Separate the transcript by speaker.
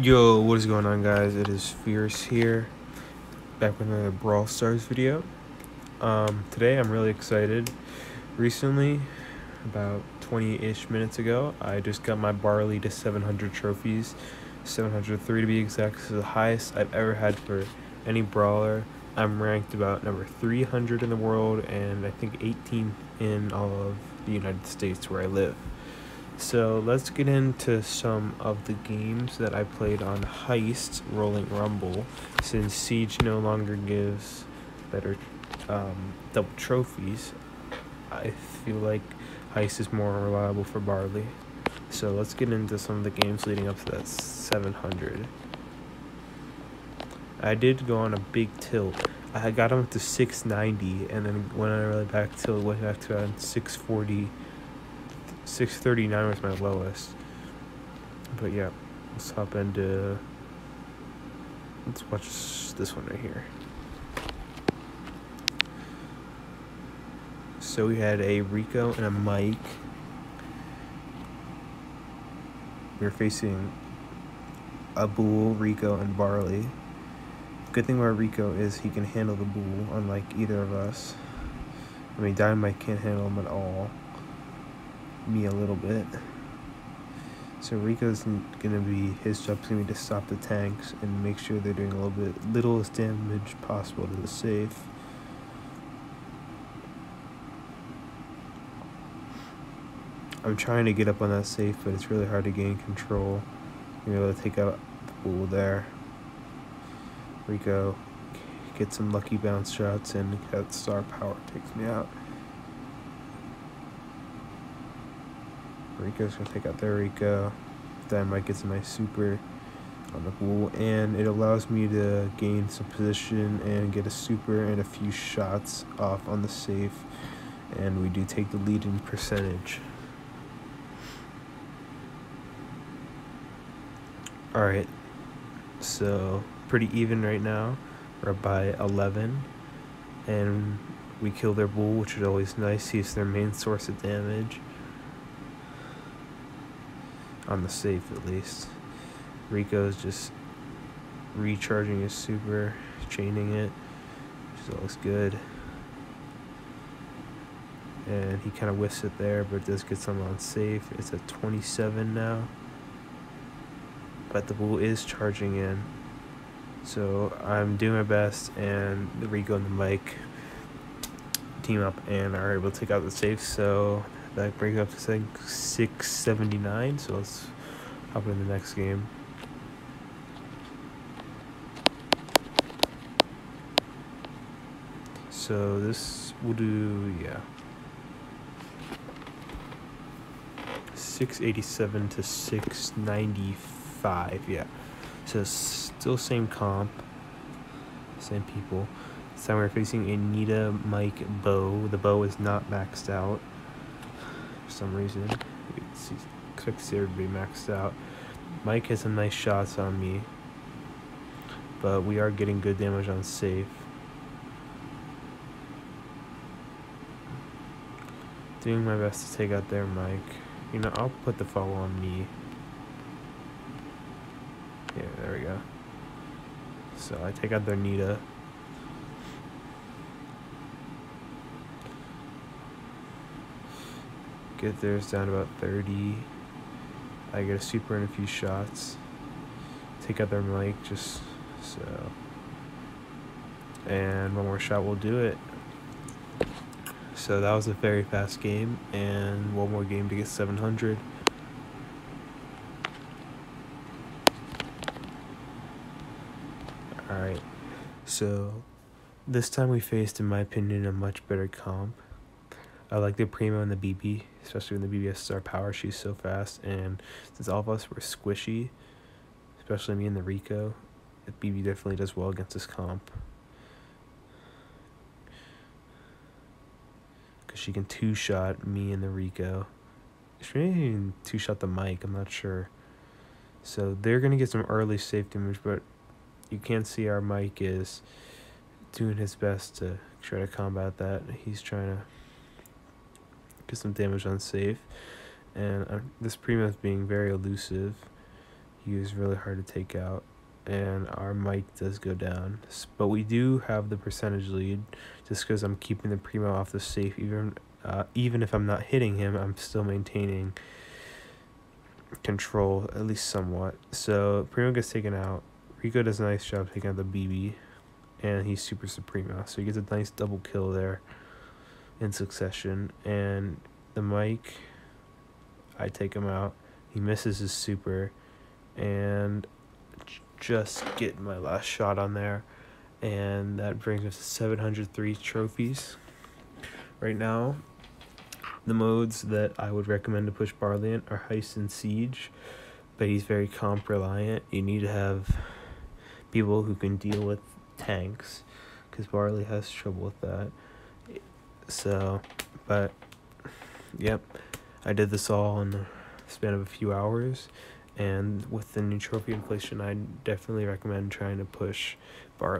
Speaker 1: Yo, what is going on guys? It is Fierce here, back with another Brawl Stars video. Um, today I'm really excited. Recently, about 20-ish minutes ago, I just got my Barley to 700 trophies. 703 to be exact. This is the highest I've ever had for any brawler. I'm ranked about number 300 in the world and I think 18th in all of the United States where I live. So let's get into some of the games that I played on Heist Rolling Rumble since Siege no longer gives better um, double trophies. I feel like Heist is more reliable for Barley. So let's get into some of the games leading up to that 700. I did go on a big tilt. I got him to 690 and then went on really back tilt, went back to around 640 639 was my lowest. But yeah, let's hop into. Let's watch this one right here. So we had a Rico and a Mike. We are facing a Bull, Rico, and Barley. Good thing about Rico is he can handle the Bull, unlike either of us. I mean, Dynamike can't handle him at all me a little bit. So Rico's gonna be his job's gonna be to stop the tanks and make sure they're doing a little bit littlest damage possible to the safe. I'm trying to get up on that safe, but it's really hard to gain control. You're able to take out the bull there. Rico get some lucky bounce shots and that star power takes me out. Rico's gonna take out their Rico. Mike gets nice super on the bull, and it allows me to gain some position and get a super and a few shots off on the safe, and we do take the lead in percentage. Alright, so pretty even right now. We're by 11, and we kill their bull, which is always nice. He's their main source of damage on the safe at least. Rico's just recharging his super, chaining it, so looks good. And he kind of whiffs it there, but does get some on safe. It's at 27 now. But the bull is charging in. So I'm doing my best, and the Rico and the Mike team up and are able to take out the safe. So that brings up to like 679 so let's hop in the next game. So this will do yeah. 687 to 695 yeah. So still same comp same people. This time we're facing a Nita, Mike, Bo. The Bo is not maxed out some reason. It's expect to be maxed out. Mike has some nice shots on me, but we are getting good damage on safe. Doing my best to take out their Mike. You know, I'll put the follow on me. Yeah, there we go. So I take out their Nita. Get theirs down about 30. I get a super in a few shots. Take out their Mike just so. And one more shot will do it. So that was a very fast game, and one more game to get 700. Alright, so this time we faced, in my opinion, a much better comp. I like the Primo and the Bibi, especially when the Bibi has star power. She's so fast, and since all of us were squishy, especially me and the Rico, the Bibi definitely does well against this comp. Because she can two-shot me and the Rico. She may even two-shot the Mike, I'm not sure. So they're going to get some early safe damage, but you can see our Mike is doing his best to try to combat that. He's trying to get some damage on safe. And uh, this is being very elusive. he is really hard to take out, and our Mike does go down. But we do have the percentage lead, just because I'm keeping the primo off the safe. Even uh, even if I'm not hitting him, I'm still maintaining control at least somewhat. So primo gets taken out. Rico does a nice job taking out the Bibi, and he's super supremo. So he gets a nice double kill there in succession. And the Mike, I take him out. He misses his super, and just get my last shot on there. And that brings us to 703 trophies. Right now, the modes that I would recommend to push Barley in are Heist and Siege, but he's very comp reliant. You need to have people who can deal with tanks, because Barley has trouble with that. So, but, yep, I did this all in the span of a few hours, and with the new trophy inflation, I definitely recommend trying to push Barley.